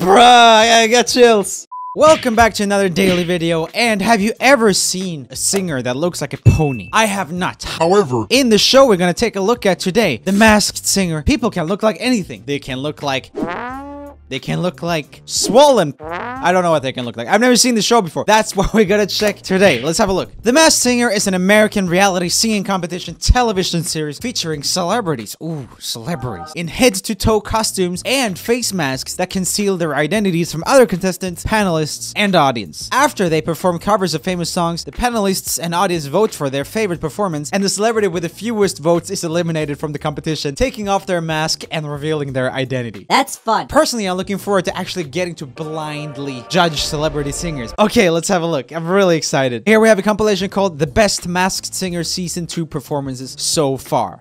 Bruh, I got chills. Welcome back to another daily video, and have you ever seen a singer that looks like a pony? I have not. However, In the show we're gonna take a look at today, The Masked Singer. People can look like anything. They can look like... They can look like swollen. I don't know what they can look like. I've never seen the show before. That's what we're gonna check today. Let's have a look. The Masked Singer is an American reality singing competition television series featuring celebrities. Ooh, celebrities. In head-to-toe costumes and face masks that conceal their identities from other contestants, panelists, and audience. After they perform covers of famous songs, the panelists and audience vote for their favorite performance, and the celebrity with the fewest votes is eliminated from the competition, taking off their mask and revealing their identity. That's fun. Personally, I'm looking forward to actually getting to blindly judge celebrity singers. Okay, let's have a look. I'm really excited. Here we have a compilation called The Best Masked Singer Season 2 Performances So Far.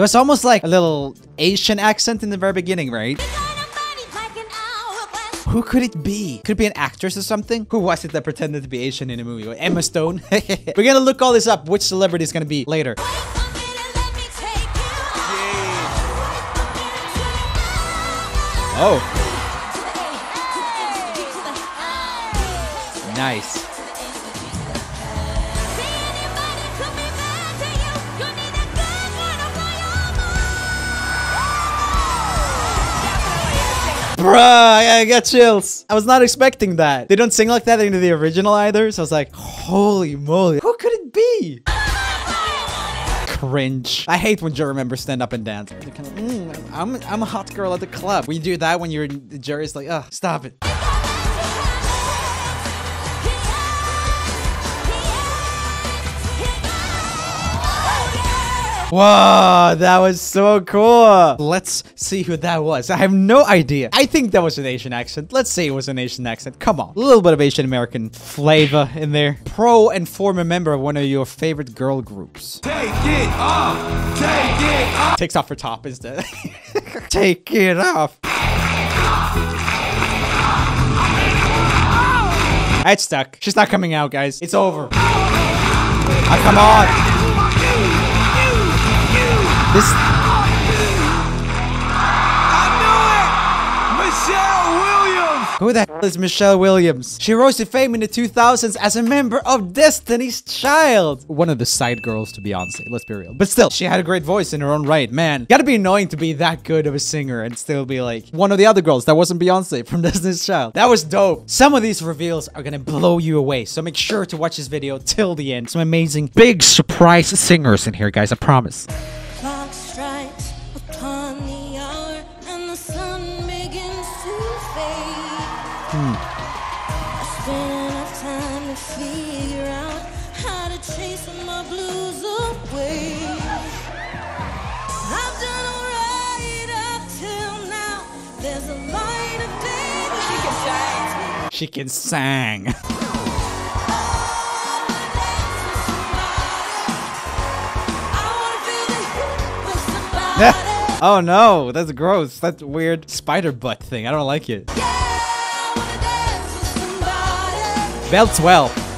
It was almost like a little Asian accent in the very beginning, right? Who could it be? Could it be an actress or something? Who was it that pretended to be Asian in a movie? Emma Stone? We're gonna look all this up, which celebrity is gonna be later. Oh, nice. Bruh, I got chills. I was not expecting that. They don't sing like that in the original either, so I was like, holy moly. Who could it be? Cringe. I hate when jury members stand up and dance. Kind of, "Mm, I'm, I'm a hot girl at the club. You do that when you're the jury, it's like, ugh, stop it. Whoa, that was so cool. Let's see who that was. I have no idea. I think that was an Asian accent. Let's say it was an Asian accent. Come on. A little bit of Asian American flavor in there. Pro and former member of one of your favorite girl groups. take it off. Take it off. Takes off her top instead. Take it off. It's stuck. She's not coming out, guys. It's over. Ah, come on. This. Who the hell is Michelle Williams? She rose to fame in the 2000s as a member of Destiny's Child. One of the side girls to Beyonce, let's be real. But still, she had a great voice in her own right. Man, gotta be annoying to be that good of a singer and still be like one of the other girls that wasn't Beyonce from Destiny's Child. That was dope. Some of these reveals are gonna blow you away, so make sure to watch this video till the end. Some amazing, big surprise singers in here, guys, I promise. That She can sang. oh no, that's gross. That's a weird spider butt thing. I don't like it. Belts well.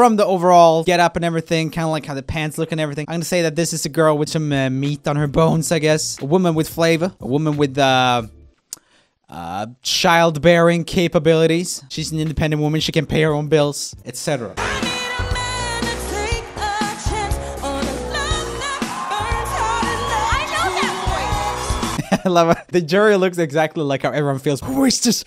From the overall get up and everything, kind of like how the pants look and everything, I'm gonna say that this is a girl with some uh, meat on her bones, I guess. A woman with flavor. A woman with, uh, uh, childbearing capabilities. She's an independent woman. She can pay her own bills, etc. I love it. The jury looks exactly like how everyone feels. Who is this?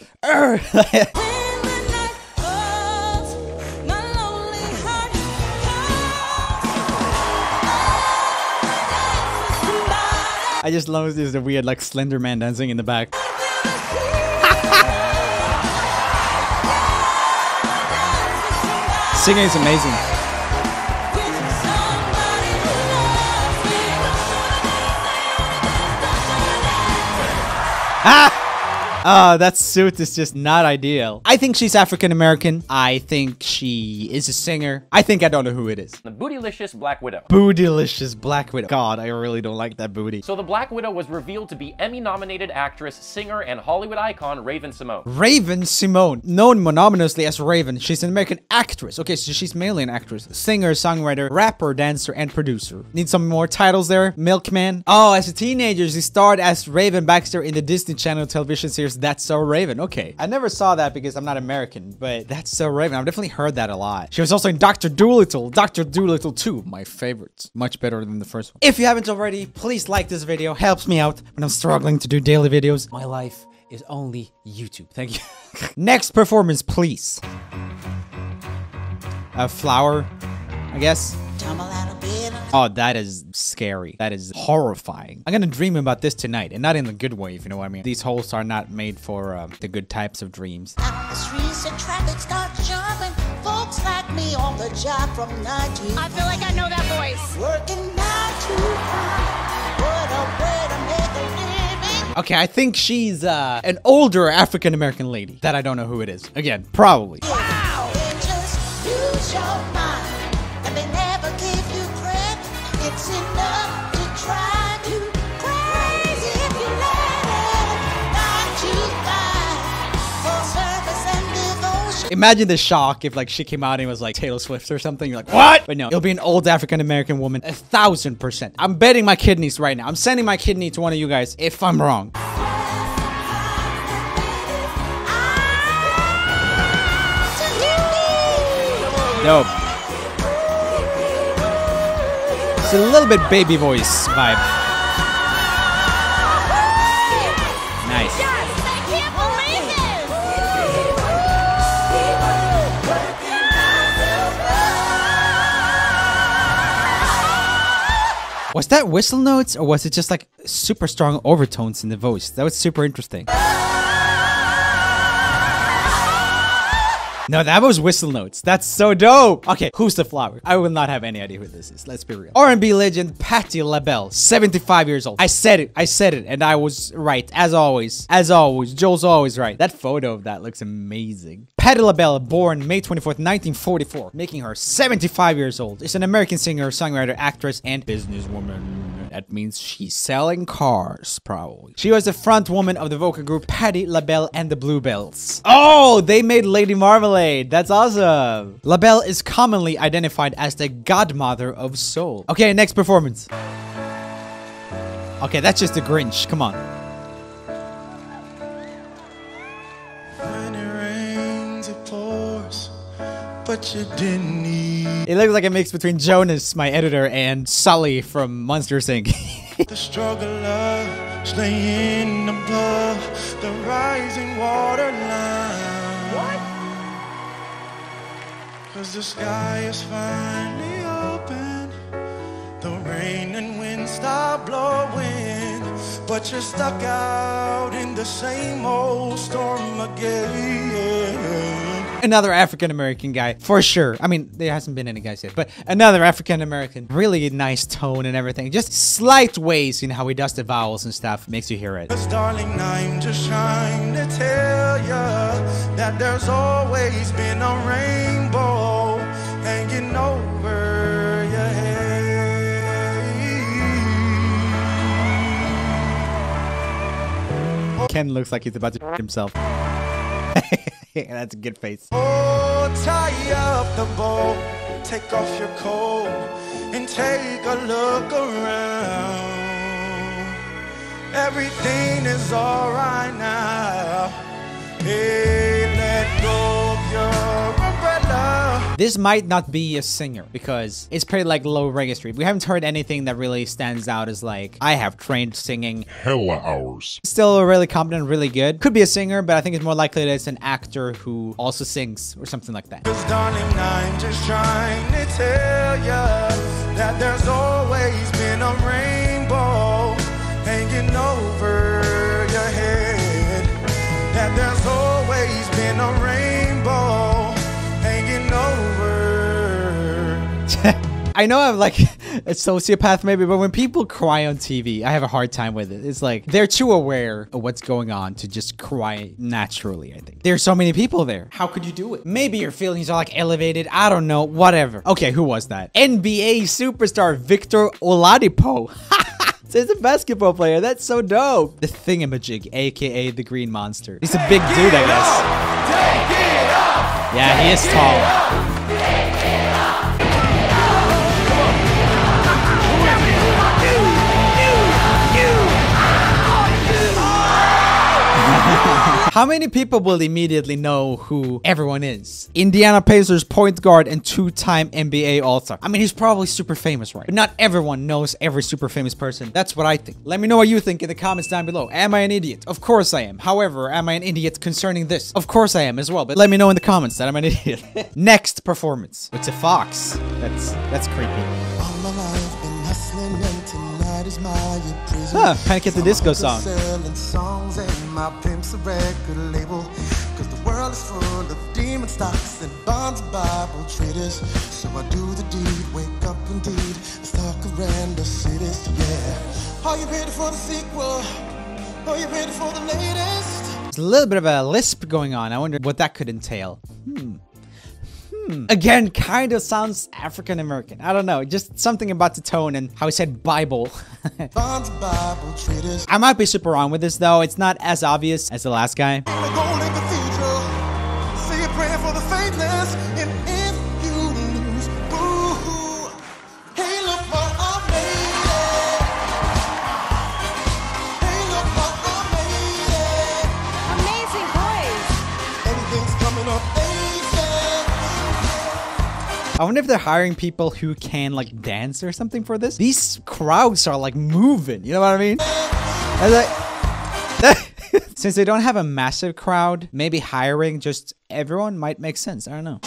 I just love this the weird like Slender Man dancing in the back. Singing is amazing. Ah! Oh, that suit is just not ideal. I think she's African American. I think she is a singer. I think I don't know who it is. The bootylicious Black Widow. Bootylicious Black Widow. God, I really don't like that booty. So the Black Widow was revealed to be Emmy-nominated actress, singer, and Hollywood icon Raven-Symoné. Raven Simone, known mononymously as Raven. She's an American actress. Okay, so she's mainly an actress, singer, songwriter, rapper, dancer, and producer. Need some more titles there? Milkman. Oh, as a teenager, she starred as Raven Baxter in the Disney Channel television series That's So Raven. Okay, I never saw that because I'm not American, but That's So Raven. I've definitely heard that a lot. She was also in Doctor Dolittle. Doctor Dolittle 2, my favorite. Much better than the first one. If you haven't already, please like this video. Helps me out when I'm struggling to do daily videos. My life is only YouTube. Thank you. Next performance, please. A flower, I guess. Oh, that is scary. That is horrifying. I'm gonna dream about this tonight, and not in the good way, if you know what I mean. These holes are not made for uh, the good types of dreams. Out the streets and traffic starts jumping. Folks like me on the job from nine to I feel like I know that voice. working nine to five. What a way to make a living. Okay, I think she's uh, an older African American lady that I don't know who it is. Again, probably. Imagine the shock if like she came out and was like Taylor Swift or something. You're like, what? But no, it'll be an old African American woman. A thousand percent. I'm betting my kidneys right now. I'm sending my kidney to one of you guys if I'm wrong. Dope. It's a little bit baby voice vibe. Was that whistle notes or was it just like super strong overtones in the voice? That was super interesting. No, that was whistle notes. That's so dope. Okay, who's the flower? I will not have any idea who this is. Let's be real. R&B legend Patti LaBelle, 75 years old. I said it. I said it, and I was right as always. As always, Joel's always right. That photo of that looks amazing. Patti LaBelle, born May 24th, 1944, making her 75 years old, is an American singer, songwriter, actress, and businesswoman. That means she's selling cars, probably. She was the front woman of the vocal group Patti LaBelle and the Bluebelles. Oh, they made Lady Marmalade. That's awesome. LaBelle is commonly identified as the godmother of soul. Okay, next performance. Okay, that's just the Grinch. Come on. But you didn't need It looks like a mix between Jonas, my editor, and Sully from Monsters Inc. the struggle of staying above the rising water line. What? Cause the sky is finally open, the rain and wind stop blowing, but you're stuck out in the same old storm again. Another African American guy, for sure. I mean, there hasn't been any guys yet, but another African American. Really nice tone and everything. Just slight ways in how he does the vowels and stuff makes you hear it. Darling, I'm just trying to tell ya that there's always been a rainbow hanging over. Ken looks like he's about to himself. That's a good face. Oh, tie up the boat, take off your coat, and take a look around. Everything is alright now. Hey, let go. This might not be a singer because it's pretty like low registry. We haven't heard anything that really stands out as like, I have trained singing. hella hours. Still really competent, really good. Could be a singer, but I think it's more likely that it's an actor who also sings or something like that. Cause darling, I know I'm like a sociopath maybe, but when people cry on TV, I have a hard time with it. It's like they're too aware of what's going on to just cry naturally, I think. There's so many people there. How could you do it? Maybe your feelings are like elevated. I don't know. Whatever. Okay, who was that? NBA superstar Victor Oladipo. He's a basketball player. That's so dope. The Thingamajig, aka the Green Monster. He's a big dude, I guess. Yeah, he is tall. How many people will immediately know who everyone is? Indiana Pacers point guard and two-time NBA All-Star. I mean, he's probably super famous, right? But not everyone knows every super famous person. That's what I think. Let me know what you think in the comments down below. Am I an idiot? Of course I am. However, am I an idiot concerning this? Of course I am as well. But let me know in the comments that I'm an idiot. Next performance. It's a fox. That's that's creepy. All my life been hustling and tonight is my prison. Huh, Panic at the Disco song. And my pimp's a record label. Cause the world is full of demon stocks and bonds and Bible traders. So I do the deed, wake up indeed, stalk around the cities, yeah. Are you ready for the sequel? Are you ready for the latest? There's a little bit of a lisp going on. I wonder what that could entail. Hmm. Hmm. Again, kind of sounds African American. I don't know. Just something about the tone and how he said Bible. Bible. I might be super wrong with this though. It's not as obvious as the last guy. I wonder if they're hiring people who can like dance or something for this. These crowds are like moving. You know what I mean? I like- Since they don't have a massive crowd, maybe hiring just everyone might make sense. I don't know.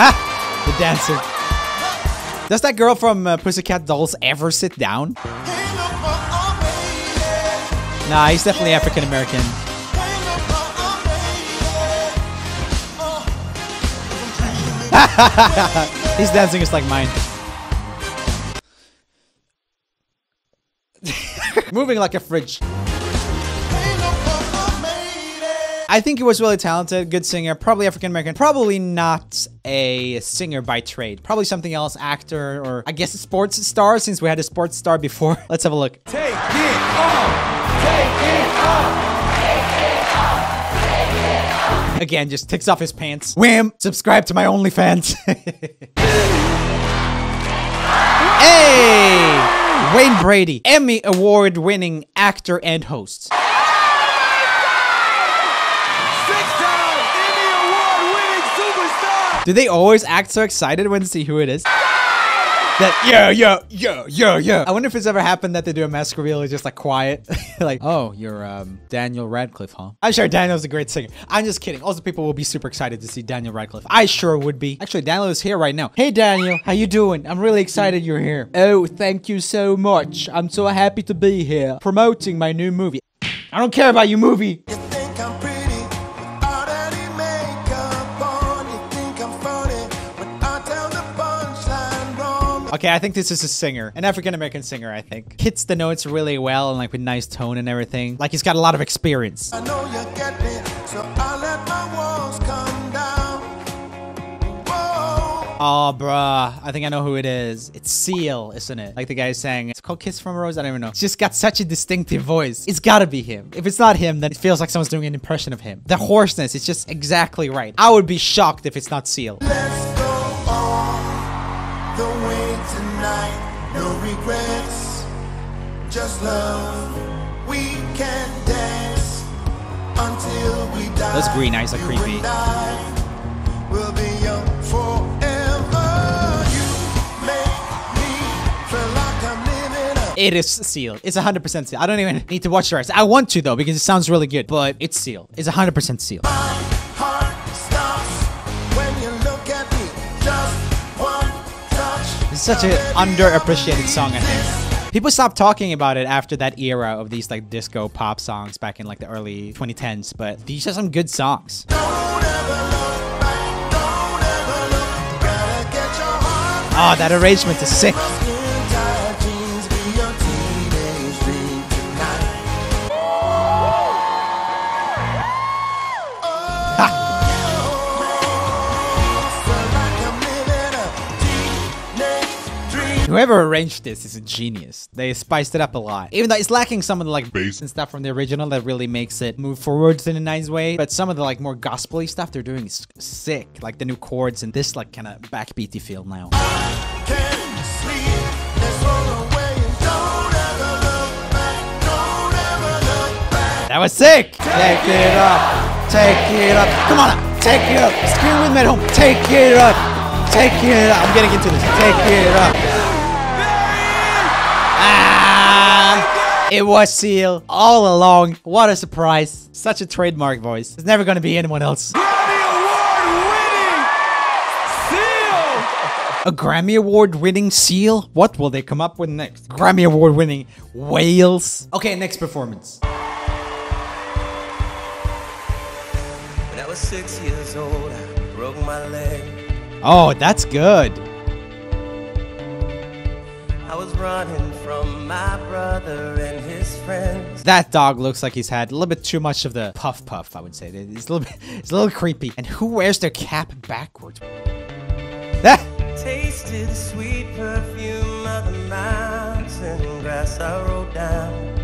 Ah, the dancer. Does that girl from uh, Pussycat Dolls ever sit down? Nah, he's definitely African American. His dancing is like mine. Moving like a fridge. I think he was really talented, good singer, probably African American, probably not a singer by trade, probably something else, actor, or I guess a sports star since we had a sports star before. Let's have a look. Take it off. Take it off. Again, just takes off his pants. Wham! Subscribe to my OnlyFans. hey! Wayne Brady, Emmy Award winning actor and host. Six-time Emmy Award-winning superstar. Do they always act so excited when they see who it is? That yeah, yeah, yeah, yeah, yeah. I wonder if it's ever happened that they do a reveal is just like quiet. like, oh, you're um Daniel Radcliffe, huh? I'm sure Daniel's a great singer. I'm just kidding. Also, people will be super excited to see Daniel Radcliffe. I sure would be. Actually, Daniel is here right now. Hey Daniel, how you doing? I'm really excited you're here. Oh, thank you so much. I'm so happy to be here promoting my new movie. I don't care about your movie. Okay, I think this is a singer, an African American singer. I think hits the notes really well and like with nice tone and everything. Like he's got a lot of experience. I know you get me, so I let my walls come down. Whoa. Oh, bruh, I think I know who it is. It's Seal, isn't it? Like the guy is saying it's called "Kiss from a Rose." I don't even know. It's just got such a distinctive voice. It's gotta be him. If it's not him, then it feels like someone's doing an impression of him. The hoarseness, it's just exactly right. I would be shocked if it's not Seal. Let's just love. We can dance until we die. Those green eyes are creepy. will be young forever. You make me feel like I'm living up. It is sealed. It's 100% Seal. I don't even need to watch the rest. I want to though because it sounds really good, but it's sealed. It's 100% Seal. My heart stops when you look at me. Just one touch. It's such an underappreciated song, I think. People stopped talking about it after that era of these like disco pop songs back in like the early 2010s, but these are some good songs. Oh, that arrangement is sick. Whoever arranged this is a genius. They spiced it up a lot. Even though it's lacking some of the like bass and stuff from the original that really makes it move forwards in a nice way. But some of the like more gospely stuff they're doing is sick. Like the new chords and this like kind of backbeaty feel now. That was sick! Take it up! Take it up! Come on up! Take it up! Scream with me at home! Take it up! Take it up! I'm getting into this. Take it up! It was Seal all along. What a surprise. Such a trademark voice. It's never gonna be anyone else. A Grammy Award winning seal? What will they come up with next? Grammy Award winning whales? Okay, next performance. When I was six years old, I broke my leg. Oh, that's good. Running from my brother and his friends. That dog looks like he's had a little bit too much of the puff puff, I would say. It's a little bit it's a little creepy. And who wears their cap backwards? Ah! Tasted the sweet perfume of the mountain grass I rode down.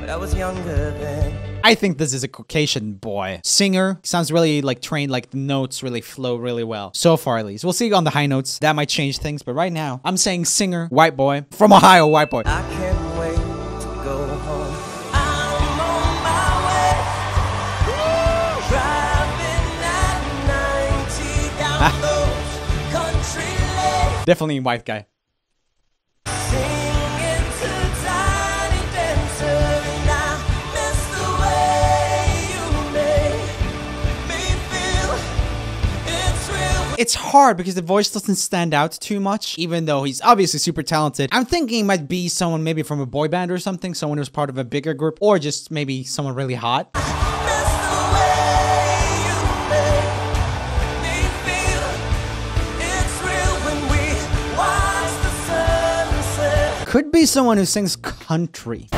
But I was younger then. I think this is a Caucasian boy. Singer. Sounds really like trained, like the notes really flow really well. So far at least. We'll see on the high notes. That might change things, but right now, I'm saying singer, white boy. From Ohio, white boy. I can't wait It's hard because the voice doesn't stand out too much, even though he's obviously super talented. I'm thinking he might be someone maybe from a boy band or something, someone who's part of a bigger group, or just maybe someone really hot. Could be someone who sings country.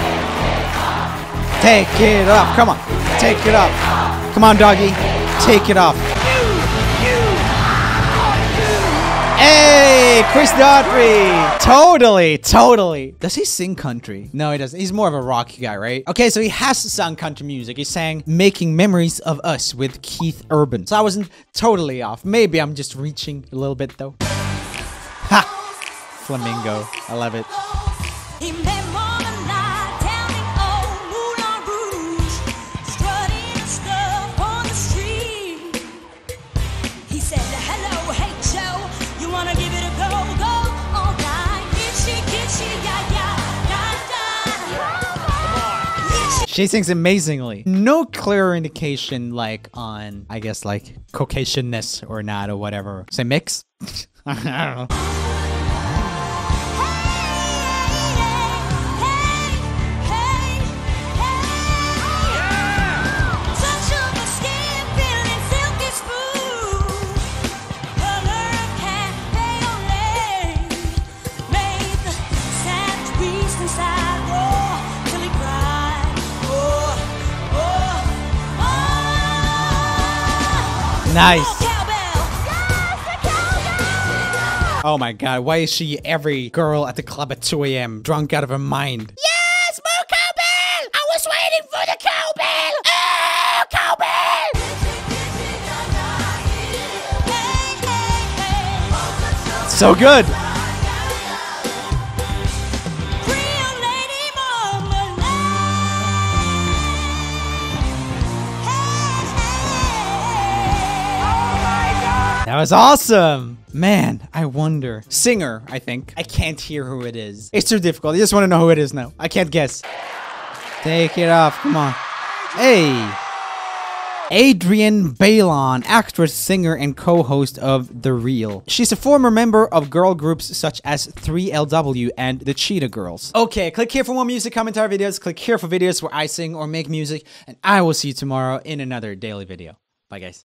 Take it up. Come on. Take it up. Come on, doggy. Take it off. Hey, Chris Daughtry. Totally, totally. Does he sing country? No, he doesn't. He's more of a rock guy, right? Okay, so he has sung country music. He sang Making Memories of Us with Keith Urban. So I wasn't totally off. Maybe I'm just reaching a little bit though. Ha! Flamingo. I love it. She sings amazingly. No clear indication, like, on, I guess, like, Caucasianness or not, or whatever. Say mix? I don't know. Nice. Oh my god, why is she every girl at the club at 2 a.m. drunk out of her mind? Yes, more cowbell! I was waiting for the cowbell! Oh, cowbell! So good! That was awesome! Man, I wonder. Singer, I think. I can't hear who it is. It's too difficult. I just want to know who it is now. I can't guess. Take it off. Come on. Hey! Adrienne Bailon, actress, singer, and co-host of The Real. She's a former member of girl groups such as 3LW and the Cheetah Girls. Okay, click here for more music commentary videos. Click here for videos where I sing or make music, and I will see you tomorrow in another daily video. Bye, guys.